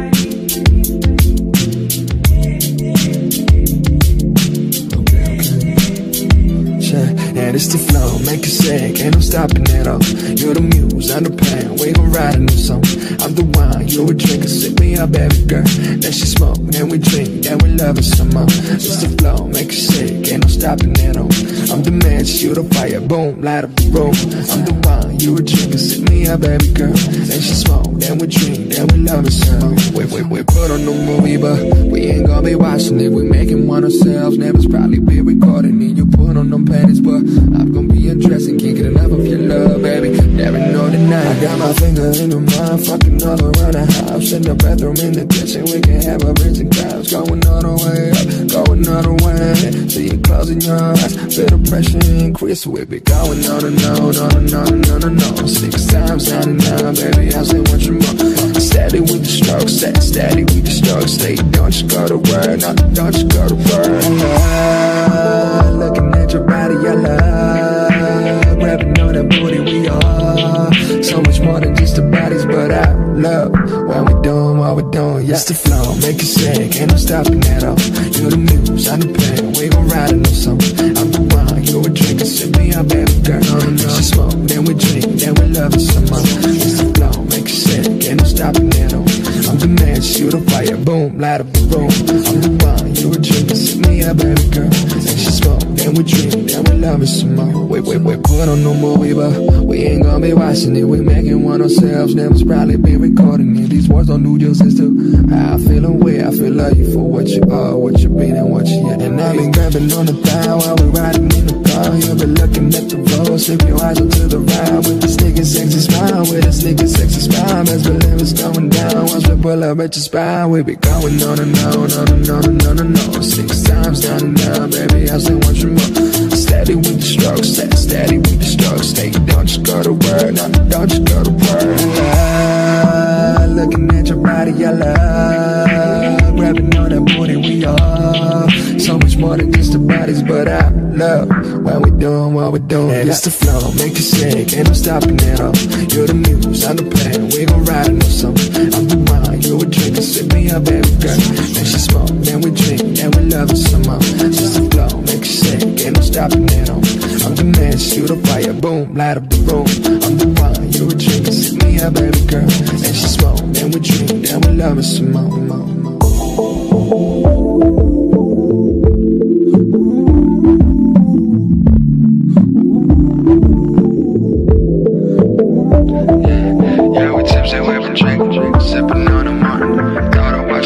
Bye. It's the flow, make it sick, ain't no stopping it up. You're the muse, I'm the plan, we gon' write a new song. I'm the wine, you're a drinker, sip me up, baby girl. Then she smoke, then we drink, then we love it some more. It's the flow, make it sick, ain't no stopping it up. I'm the man, shoot a fire, boom, light up the room. I'm the wine, you're a drinker, sip me up, baby girl. Then she smoke, then we drink, then we love it some more. Wait, wait, wait, put on the movie, but we ain't gonna be watching it. We making one ourselves, neighbors probably be recording it. You put on them panties, but I'm gonna be undressing, can't get enough of your love, baby. Never know the night. I got my finger in the mind, fucking all around the house. In the bathroom, in the kitchen, we can have a and clouds. Going all the way up, going all the way. See you closing your eyes, feel the pressure increase. We be going on and on, on and on and on and on. Six times down and down, baby, I say what you more. Steady with the strokes, steady, steady with the strokes. Stay, don't you go to work, no, don't you go to work. Looking at your body, I love more than just the bodies, but I love what we doing, what we doing. Yeah, the flow, make it sick, ain't no stopping at all. You're the muse, I'm the pen, we gon' ride a new song. I'm the wine, the man, shoot a fire, boom, light up the room. I'm the one, you're a drinker, sip me up, baby girl. And she smoke, then we drink, then we love it some more. Wait, wait, wait, put on no movie, but we ain't gonna be watching it. We making one ourselves, neighbors probably be recording it. These words don't do justice to how I feel and way I feel love you for what you are, what you been and what you are. And I've been grabbing on the thigh while we're riding in the car. You'll be looking at the road, slip your eyes up to the ride with this nigga sexy smile, with this nigga sexy smile. As live is going down, once pull up at your spine, we be going on and on, on and on and on and. Six times down and down, baby, I say once more. Steady with the strokes, steady, with the strokes. Stay, don't just go to work, no, don't just go to work. I love looking at your body, I love grabbing on that booty. We are so much more than just the bodies, but I love what we doing, what we doing. And it's the flow, make it sick, ain't no stopping at all. You're the muse, I'm the plan, we gon' ride new song. I'm the wine, girl. She smoke, then we drink, then we love it some more. It's a flow, make it sick, ain't no stopping all. I'm the man, shoot a fire, boom, light up the room. I'm the wine, you a drinker, sip me up, baby girl. Then she smoke, then we drink, then we love it some more. more, more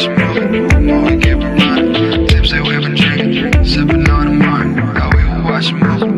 smoking, more running. Tips that we've been drinking, sipping on a wine. Now we watch movies.